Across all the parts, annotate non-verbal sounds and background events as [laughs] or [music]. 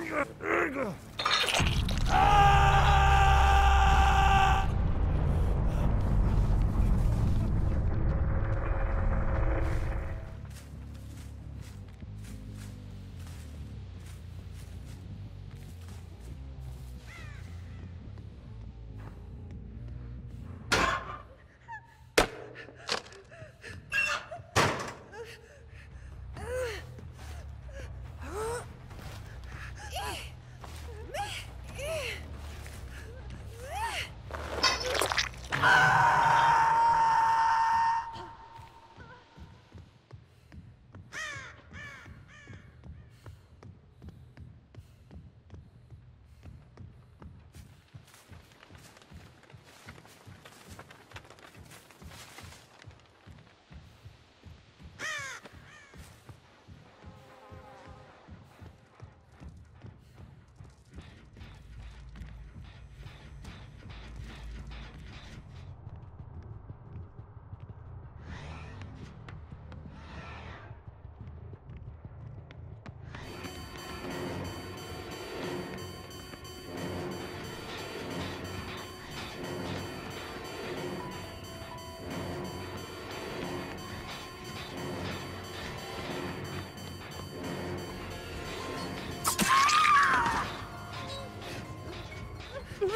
Whoa!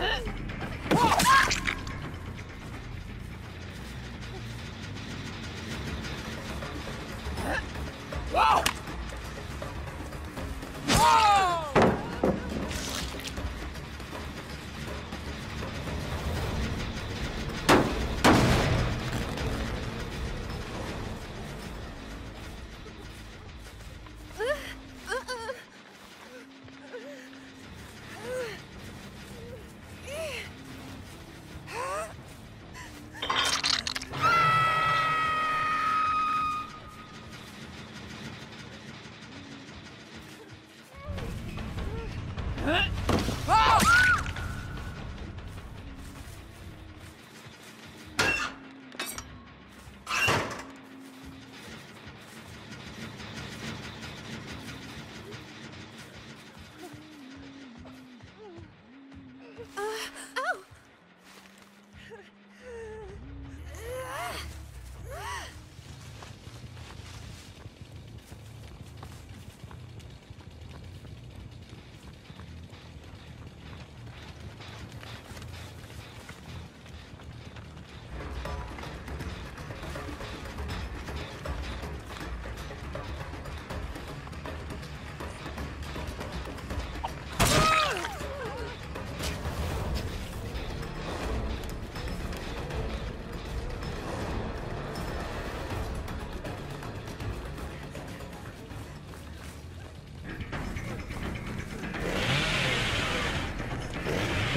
Yeah. [laughs]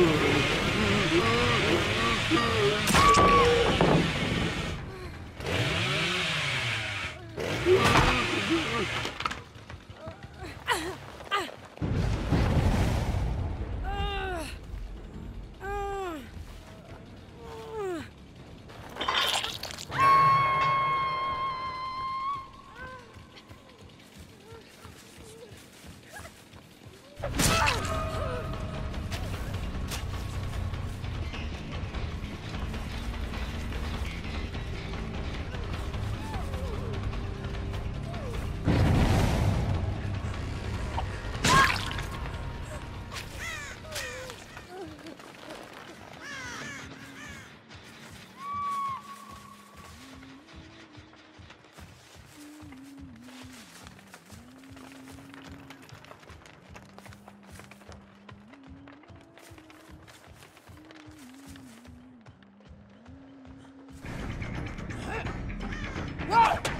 good. 啊